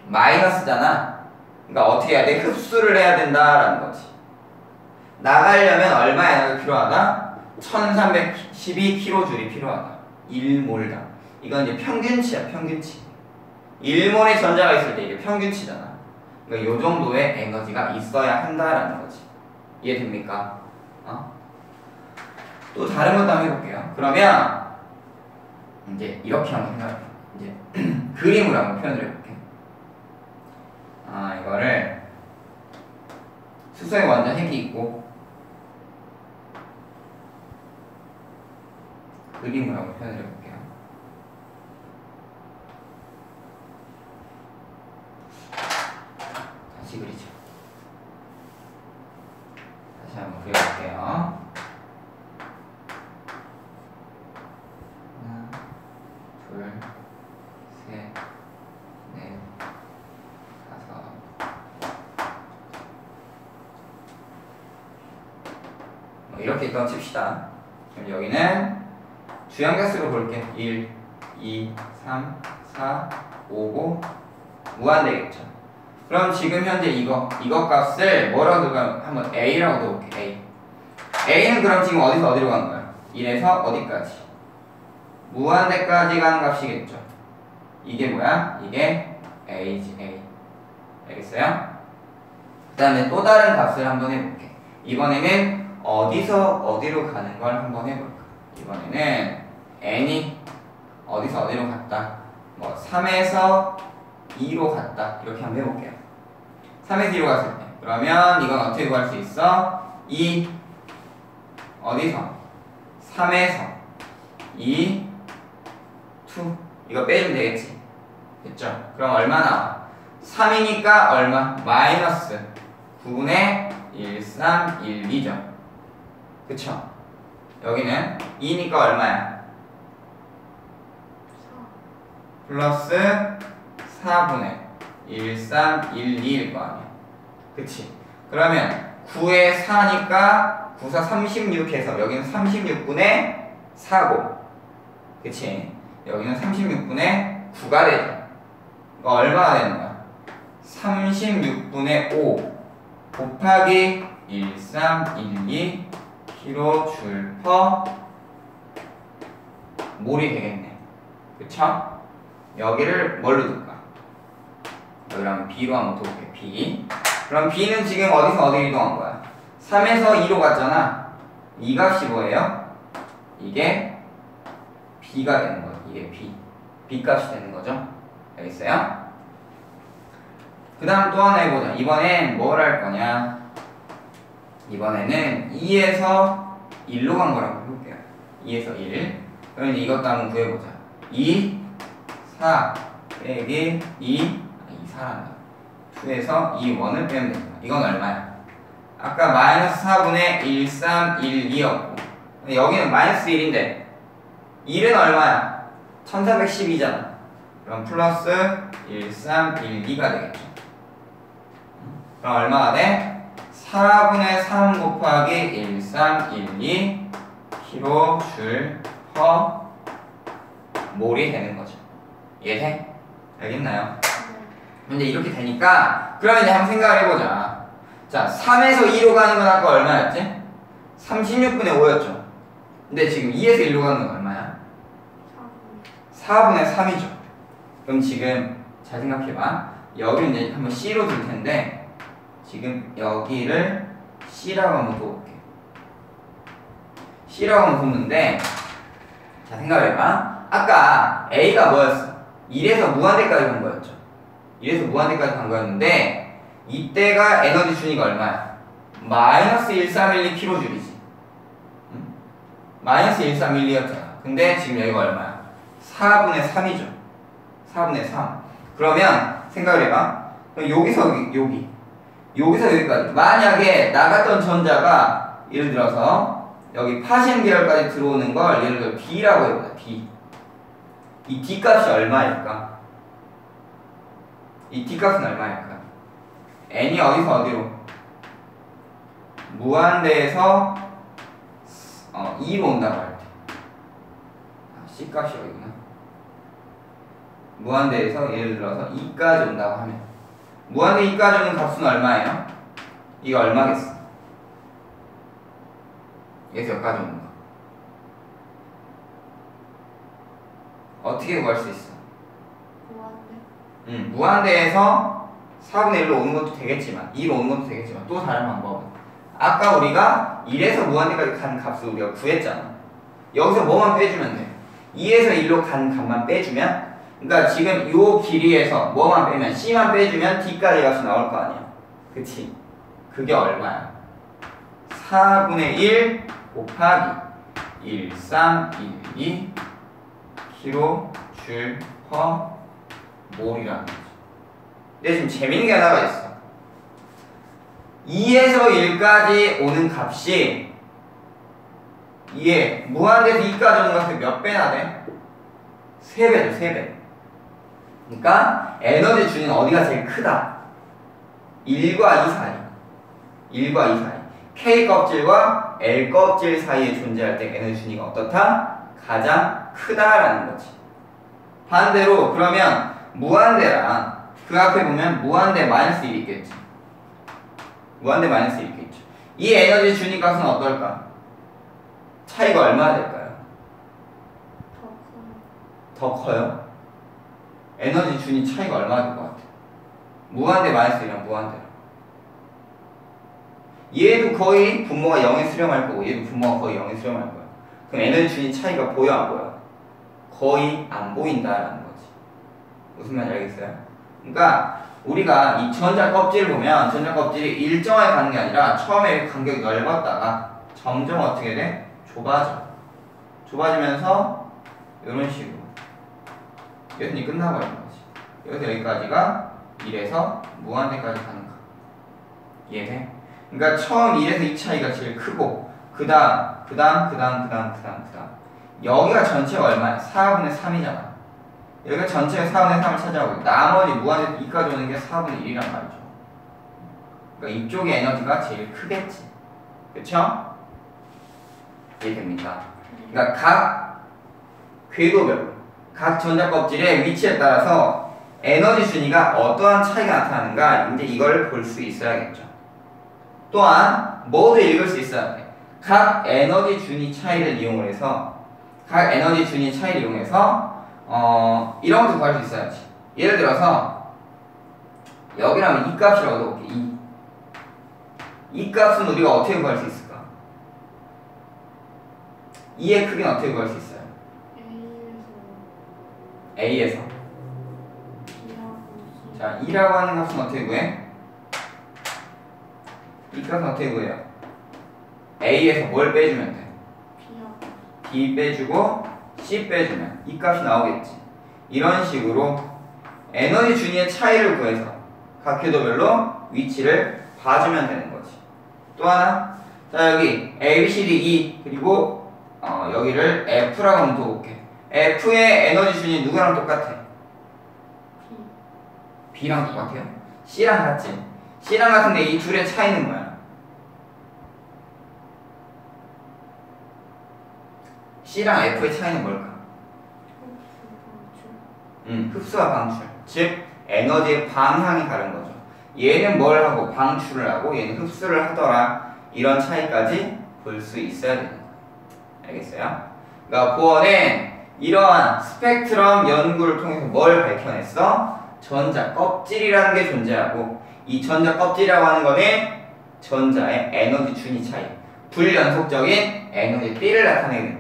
마이너스잖아. 그러니까 어떻게 해야 돼? 흡수를 해야 된다라는 거지. 나가려면 얼마 에너지가 필요하다? 1312kJ이 필요하다. 1몰당. 이건 이제 평균치야, 평균치. 일몰의 전자가 있을 때 이게 평균치잖아. 그러니까 요 정도의 에너지가 있어야 한다라는 거지. 이해됩니까? 어? 또 다른 것도 한번 해볼게요. 그러면 이제 이렇게 한번 생각해. 이제 그림으로 한번 표현을 해볼게. 아 이거를 수소에 완전 핵이 있고 그림으로 한번 표현을 해볼게. 요. 다시 그리죠. 다시 한번 그려볼게요. 하나, 둘, 셋, 넷, 다섯. 뭐 이렇게 있던 칩시다. 그럼 여기는 주양가수로 볼게. 1, 2, 3, 4, 5, 5 무한 되겠죠. 그럼 지금 현재 이거 이거 값을 뭐라고 들어가 한번 a라고 넣어볼게. a. a는 그럼 지금 어디서 어디로 가는 거야? 1에서 어디까지? 무한대까지 가는 값이겠죠. 이게 뭐야? 이게 a지 a. 알겠어요? 그 다음에 또 다른 값을 한번 해볼게. 이번에는 어디서 어디로 가는 걸 한번 해볼까? 이번에는 n이 어디서 어디로 갔다. 뭐 3에서 2로 갔다. 이렇게 한번 해볼게요. 3에서 2로 갔을 때. 그러면 이건 어떻게 구할 수 있어? 2 어디서? 3에서 2 2 이거 빼주면 되겠지. 됐죠? 그럼 얼마 나와? 3이니까 얼마? 마이너스 9분의 1, 3, 1, 2죠. 그쵸? 여기는 2니까 얼마야? 4 플러스 4분의 1, 3, 1, 2일 거 아니야. 그치? 그러면 9에 4니까 9, 4, 36 해서 여기는 36분의 4고. 그치? 여기는 36분의 9가 되죠. 그거 얼마가 되는 거야? 36분의 5 곱하기 1, 3, 1, 2 kg 줄퍼 몰이 되겠네. 그쵸? 여기를 뭘로 둘까? 한번 B로 한번 둬볼게요. B. 그럼 B는 지금 어디서 어디로 이동한 거야? 3에서 2로 갔잖아. 이 값이 뭐예요? 이게 B가 되는 거죠. 이게 B. B 값이 되는 거죠. 알겠어요? 그 다음 또 하나 해보자. 이번엔 뭘 할 거냐? 이번에는 2에서 1로 간 거라고 해볼게요. 2에서 1. 그럼 이제 이것도 한번 구해보자. 2, 4 빼기 2, 아, 2 4란다. 2에서 2, 1을 빼면 됩니다. 이건 얼마야? 아까 마이너스 4분의 1, 3, 1, 2였고 여기는 마이너스 1인데 1은 얼마야? 1312잖아. 그럼 플러스 1, 3, 1, 2가 되겠죠. 그럼 얼마가 돼? 4분의 3 곱하기 1, 3, 1, 2 kg 줄퍼 몰이 되는 거죠. 이해돼? 알겠나요? 네. 근데 이렇게 되니까 그러면 이제 한번 생각을 해보자. 자, 3에서 2로 가는 건 아까 얼마였지? 36분의 5였죠. 근데 지금 2에서 1로 가는 건 얼마야? 4분의 3이죠. 그럼 지금 잘 생각해봐. 여기를 이제 한번 C로 둘 텐데 지금 여기를 C라고 한번 둬볼게. C라고 한번 뒀는데 자 생각해봐. 아까 A가 뭐였어? 1에서 무한대까지 간 거였죠. 1에서 무한대까지 간 거였는데 이때가 에너지 준위가 얼마야? 마이너스 1312kJ이지. 응? 마이너스 1312였잖아. 근데 지금 여기가 얼마야? 4분의 3이죠. 4분의 3. 그러면 생각을 해봐. 그럼 여기서 여기, 여기. 여기서 여기까지. 만약에 나갔던 전자가 예를 들어서 여기 파신 계열까지 들어오는 걸 예를 들어 D라고 해보자. D. 이 D 값이 얼마일까? 이 D 값은 얼마일까? n이 어디서 어디로? 무한대에서 어, 2로 온다고 할 때. 아, C 값이 여기구나. 무한대에서 예를 들어서 2까지 온다고 하면 무한대 2까지 오는 값은 얼마예요? 이거 얼마겠어? 여기서 여기까지 오는 거. 어떻게 구할 수 있어? 음, 무한대에서 4분의 1로 오는 것도 되겠지만 2로 오는 것도 되겠지만 또 다른 방법은 아까 우리가 1에서 무한대까지 간 값을 우리가 구했잖아 여기서 뭐만 빼주면 돼 2에서 1로 간 값만 빼주면 그러니까 지금 요 길이에서 뭐만 빼면 C만 빼주면 D까지 값이 나올 거 아니야 그치? 그게 얼마야? 4분의 1 곱하기 1312 킬로 줄 퍼 몰이라는 거죠. 근데 지금 재밌는 게 하나가 있어. 2에서 1까지 오는 값이 2에 무한대에서 2까지 오는 값이 몇 배나 돼? 3배죠, 3배. 그러니까 에너지 준위는 어디가 제일 크다? 1과 2 사이. 1과 2 사이. K 껍질과 L 껍질 사이에 존재할 때 에너지 준위가 어떻다? 가장 크다라는 거지. 반대로 그러면 무한대랑 그 앞에 보면 무한대 마이너스 1이 있겠지. 무한대 마이너스 1이 있겠죠. 이 에너지 준위 값은 어떨까? 차이가 얼마나 될까요? 더 커요. 더 커요? 에너지 준위 차이가 얼마나 될 것 같아? 무한대 마이너스 1이랑 무한대랑. 얘도 거의 분모가 0에 수렴할 거고 얘도 분모가 거의 0에 수렴할 거야. 그럼 에너지 준위 차이가 보여 안 보여? 거의 안 보인다라는. 무슨 말인지 알겠어요? 그러니까 우리가 이 전자 껍질을 보면 전자 껍질이 일정하게 가는 게 아니라 처음에 간격이 넓었다가 점점 어떻게 돼? 좁아져. 좁아지면서 이런 식으로 여튼이 끝나버리는 거지. 여기서 여기까지가 1에서 무한대까지 가는 거. 이해돼? 그러니까 처음 1에서 2 차이가 제일 크고 그 다음, 그 다음, 그 다음, 그 다음, 그 다음 여기가 전체가 얼마야? 4분의 3이잖아. 여기가 전체가 4분의 3을 차지하고 나머지 무한대 2까지 오는 게 4분의 1이란 말이죠. 그러니까 이쪽의 에너지가 제일 크겠지. 그쵸? 이해됩니까? 그러니까 각 궤도별, 각 전자 껍질의 위치에 따라서 에너지 순위가 어떠한 차이가 나타나는가 이제 이걸 볼 수 있어야겠죠. 또한 모두 읽을 수 있어야 돼. 각 에너지 준위 차이를 이용을 해서 각 에너지 준위 차이를 이용해서 어 이런 것도 구할 수 있어야지. 예를 들어서 여기라면 이 값이라고 넣어볼게. 이. 이 값은 우리가 어떻게 구할 수 있을까? 2의 크기는 어떻게 구할 수 있어요? A에서 A에서. 자, 2라고 하는 값은 어떻게 구해? 이 값은 어떻게 구해요? A에서 뭘 빼주면 돼? B 빼주고 C 빼주면 이 값이 나오겠지. 이런 식으로 에너지 준위의 차이를 구해서 각 궤도별로 위치를 봐주면 되는 거지. 또 하나. 자, 여기 A, B, C, D, E 그리고 어, 여기를 F라고 한번 둬볼게. F의 에너지 준위 누구랑 똑같아? B랑 똑같아요? C랑 같지? C랑 같은데 이 둘의 차이는 뭐야? C랑 F의 차이는 뭘까? 음, 흡수와 방출. 즉, 에너지의 방향이 다른 거죠. 얘는 뭘 하고 방출을 하고 얘는 흡수를 하더라. 이런 차이까지 볼 수 있어야 되는 거예요. 알겠어요? 그러니까 보어는 이러한 스펙트럼 연구를 통해서 뭘 밝혀냈어? 전자 껍질이라는 게 존재하고 이 전자 껍질이라고 하는 거는 전자의 에너지 준위 차이, 불연속적인 에너지 띠를 나타내게 된다.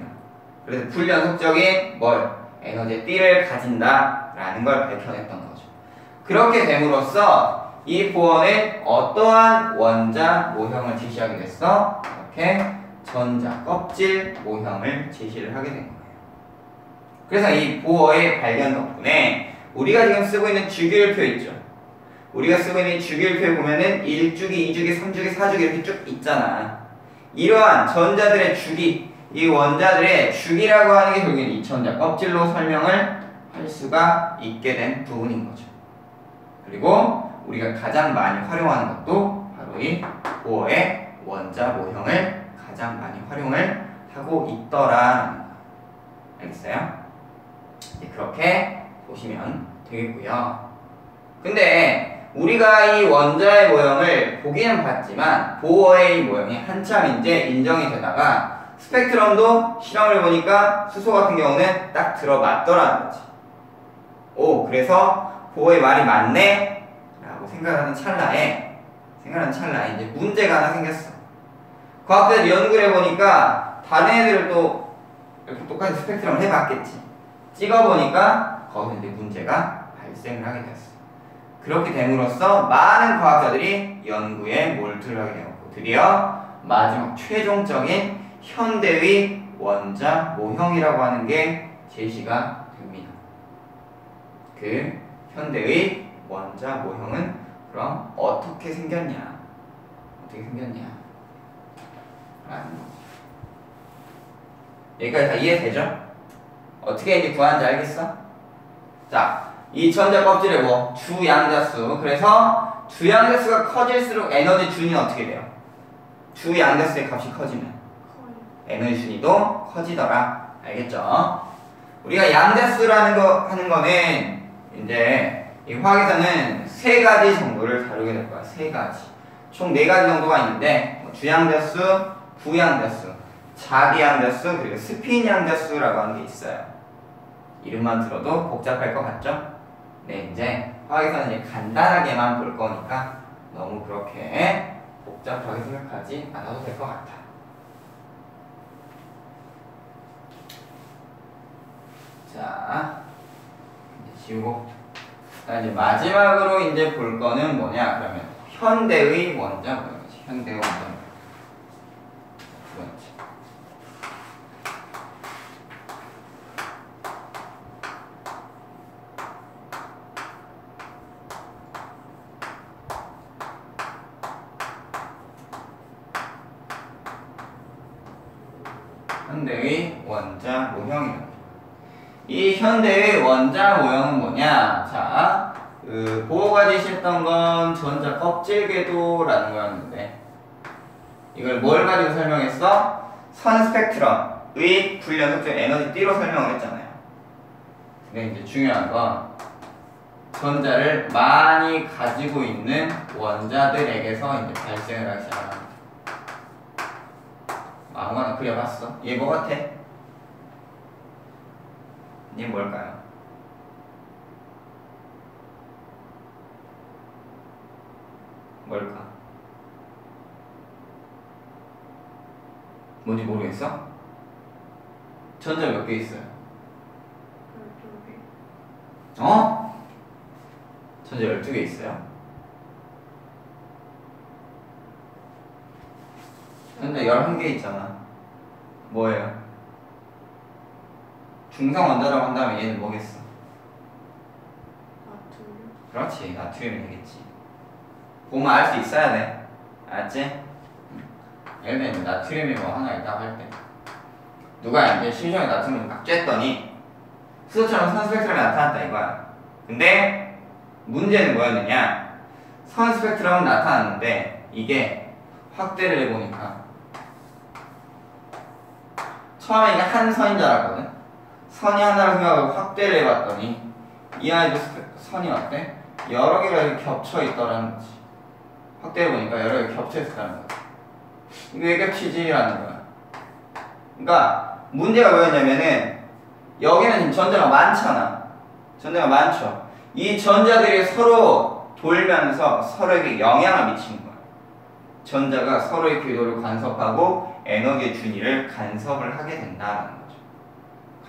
그래서 불연속적인 뭘 에너지 띠를 가진다라는 걸 밝혀냈던 거죠. 그렇게 됨으로써 이 보어는 어떠한 원자 모형을 제시하게 됐어? 이렇게 전자 껍질 모형을 제시를 하게 된 거예요. 그래서 이 보어의 발견 덕분에 우리가 지금 쓰고 있는 주기율표 있죠. 우리가 쓰고 있는 이 주기율표에 보면은 1주기, 2주기, 3주기, 4주기 이렇게 쭉 있잖아. 이러한 전자들의 주기, 이 원자들의 주기라고 하는 게 결국엔 이 전자 껍질로 설명을 할 수가 있게 된 부분인 거죠. 그리고 우리가 가장 많이 활용하는 것도 바로 이 보어의 원자 모형을 가장 많이 활용을 하고 있더라라는 거. 알겠어요? 네, 그렇게 보시면 되겠고요. 근데 우리가 이 원자의 모형을 보기는 봤지만 보어의 이 모형이 한참 이제 인정이 되다가 스펙트럼도 실험을 해보니까 수소 같은 경우는 딱 들어맞더라는 거지. 오, 그래서 보어의 말이 맞네? 라고 생각하는 찰나에, 생각하는 찰나에 이제 문제가 하나 생겼어. 과학자들이 연구를 해보니까 다른 애들을 또 이렇게 똑같이 스펙트럼을 해봤겠지. 찍어보니까 거기서 이제 문제가 발생을 하게 됐어. 그렇게 됨으로써 많은 과학자들이 연구에 몰두를 하게 되었고 드디어 마지막 최종적인 현대의 원자 모형이라고 하는 게 제시가 됩니다. 그 현대의 원자 모형은 그럼 어떻게 생겼냐? 어떻게 생겼냐? 라는 거죠. 여기까지 다 이해되죠? 어떻게 이제 구하는지 알겠어? 자, 이 전자 껍질의 뭐 주양자수. 그래서 주양자수가 커질수록 에너지 준위는 어떻게 돼요? 주양자수의 값이 커지면 준위도 커지더라. 알겠죠? 우리가 양자수라는 거 하는 거는 이제 이 화학에서는 세 가지 정도를 다루게 될 거야. 세 가지. 총 네 가지 정도가 있는데 뭐 주양자수, 부양자수, 자기양자수 그리고 스피인양자수라고 하는 게 있어요. 이름만 들어도 복잡할 것 같죠? 네, 이제 화학에서는 이제 간단하게만 볼 거니까 너무 그렇게 복잡하게 생각하지 않아도 될 것 같아. 자, 지우고. 자, 이제 마지막으로 이제 볼 거는 뭐냐? 그러면 현대의 원자? 현대의 원자. 두 번째. 현대의 원자 모형이다. 이 현대의 원자 모형은 뭐냐? 자, 그 보호가 지시했던 건 전자 껍질 궤도라는 거였는데 이걸 뭘 가지고 설명했어? 선 스펙트럼의 불연속적 에너지 띠로 설명을 했잖아요. 근데 이제 중요한 건 전자를 많이 가지고 있는 원자들에게서 이제 발생을 하지 않아. 아무거나 그려봤어. 얘 뭐 같아? 얘 뭘까요? 뭘까? 뭔지 모르겠어? 전자 몇 개 있어요? 어? 전자 12개 있어요? 전자 11개 있잖아. 뭐예요? 중성 원자라고 한다면 얘는 뭐겠어? 나트륨 그렇지. 나트륨이 되겠지. 보면 알 수 있어야 돼. 알았지? 음. 예를 들면 나트륨이 뭐 하나 있다고 할 때. 누가 이제 심심하게 나트륨을 막 쬐더니 수소처럼 선 스펙트럼이 나타났다 이거야. 근데 문제는 뭐였느냐? 선 스펙트럼은 나타났는데 이게 확대를 해보니까 처음에 이게 한 선인 줄 알았거든. 선이 하나를 생각하고 확대를 해봤더니 이 스펙- 선이 어때? 여러 개가 겹쳐 있더라는 거지. 확대해 보니까 여러 개가 겹쳐 있었다는 거지. 이게 왜 겹치지라는 거야. 그러니까 문제가 뭐였냐면은 여기는 전자가 많잖아. 전자가 많죠. 이 전자들이 서로 돌면서 서로에게 영향을 미치는 거야. 전자가 서로의 궤도를 간섭하고 에너지의 준위를 간섭을 하게 된다는 거죠.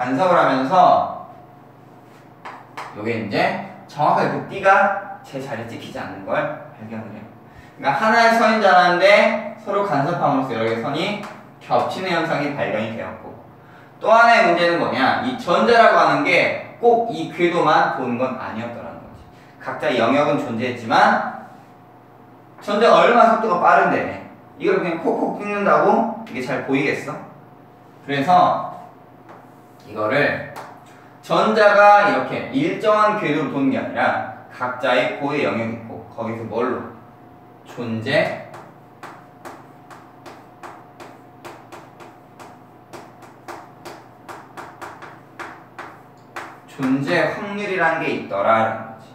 간섭을 하면서 요게 이제 정확하게 그 띠가 제 자리에 찍히지 않는 걸 발견을 해요. 그러니까 하나의 선인 줄 알았는데 서로 간섭함으로써 여러 개의 선이 겹치는 현상이 발견이 되었고 또 하나의 문제는 뭐냐 이 전자라고 하는 게 꼭 이 궤도만 도는 건 아니었더라는 거지 각자 영역은 존재했지만 전자가 얼마나 속도가 빠른데 이걸 그냥 콕콕 찍는다고 이게 잘 보이겠어? 그래서 이거를 전자가 이렇게 일정한 궤도로 도는 게 아니라 각자의 고유의 영역이 있고 거기서 뭘로 존재 존재 확률이라는 게 있더라라는 거지.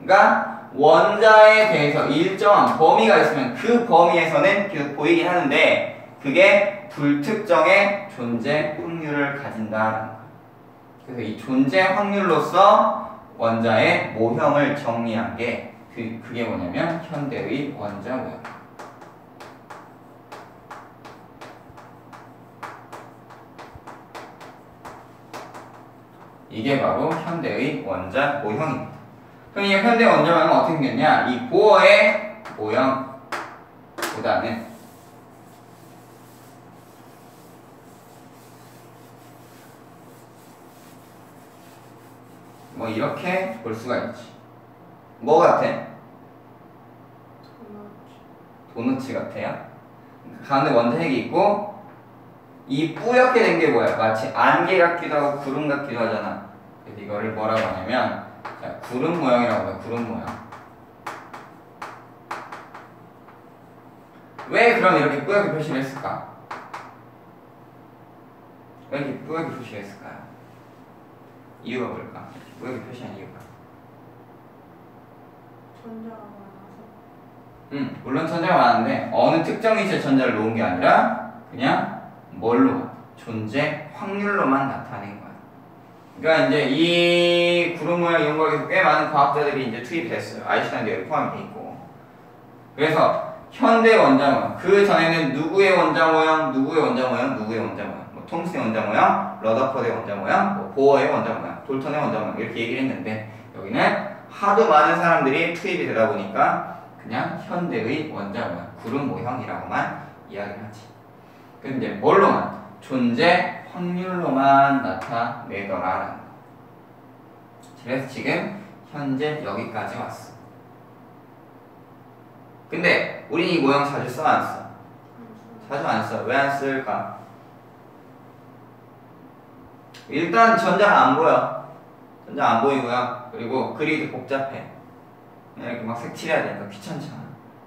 그러니까 원자에 대해서 일정한 범위가 있으면 그 범위에서는 계속 보이긴 하는데 그게 불특정의 존재 확률을 가진다라는 거야. 그래서 이 존재 확률로서 원자의 모형을 정리한 게 그, 그게 뭐냐면 현대의 원자 모형. 이게 바로 현대의 원자 모형입니다. 그럼 이 현대 원자형은 어떻게 생겼냐? 이 보어의 모형보다는 뭐 이렇게 볼 수가 있지. 뭐 같아? 도너츠 같아요. 가운데 원자핵이 있고 이 뿌옇게 된 게 뭐야? 마치 안개 같기도 하고 구름 같기도 하잖아. 그래서 이거를 뭐라고 하냐면 자, 구름 모양이라고 해요. 구름 모양. 왜 그럼 이렇게 뿌옇게 표시를 했을까? 왜 이렇게 뿌옇게 표시를 했을까요? 이유가 뭘까? 이렇게 뿌옇게 표시한 이유가. 전자가 많아서. 음, 물론 전자가 많은데 어느 특정 위치에 전자를 놓은 게 아니라 그냥 뭘로 존재 확률로만 나타낸 거야. 그러니까 이제 이 구름 모양 연구하기에서 꽤 많은 과학자들이 이제 투입이 됐어요. 아인슈타인도 여기 포함이 돼 있고. 그래서 현대 원자 모형 그 전에는 누구의 원자 모형, 누구의 원자 모형, 누구의 원자 뭐 톰슨의 원자 모형, 러더퍼드의 원자 모형, 뭐 보어의 원자 모형, 돌턴의 원자 모형 이렇게 얘기를 했는데 여기는 하도 많은 사람들이 투입이 되다 보니까 그냥 현대의 원자 모형, 구름 모형이라고만 이야기를 하지. 근데 뭘로만? 존재 확률로만 나타내더라라는 거. 그래서 지금 현재 여기까지 왔어. 근데 우린 이 모형 자주 써 안 써? 자주 안 써. 왜 안 쓸까? 일단 전자가 안 보여. 전자 안 보이고요. 그리고 그리도 복잡해. 이렇게 막 색칠해야 되니까 귀찮잖아.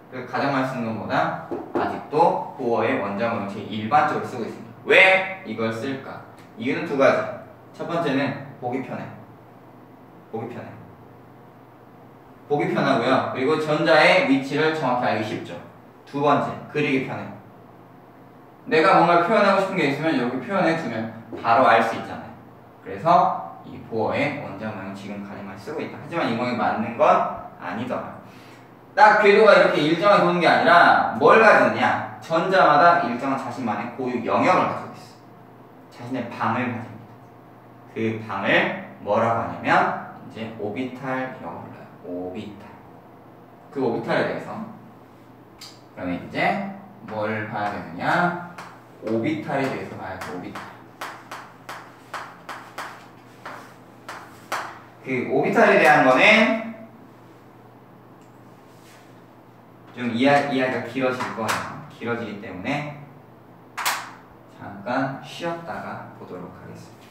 그래서 가장 많이 쓰는 것보다 아직도 보어의 원자모형 제일 일반적으로 쓰고 있습니다. 왜 이걸 쓸까? 이유는 두 가지. 첫 번째는 보기 편해. 보기 편해. 보기 편하고요. 그리고 전자의 위치를 정확히 알기 쉽죠. 두 번째, 그리기 편해. 내가 뭔가 표현하고 싶은 게 있으면 이렇게 표현해 두면 바로 알 수 있잖아요. 그래서 이 보어의 원자 모형 지금 많이 쓰고 있다. 하지만 이 모형이 맞는 건 아니더라. 딱 궤도가 이렇게 일정하게 도는 게 아니라 뭘 가졌냐? 전자마다 일정한 자신만의 고유 영역을 가지고 있어. 자신의 방을 가집니다. 그 방을 뭐라고 하냐면 이제 오비탈이라고 불러요. 오비탈. 그 오비탈에 대해서 그러면 이제 뭘 봐야 되느냐? 오비탈에 대해서 봐야죠. 오비탈. 그 오비탈에 대한 거는 좀 이야, 이야기가 길어질 거예요. 길어지기 때문에 잠깐 쉬었다가 보도록 하겠습니다.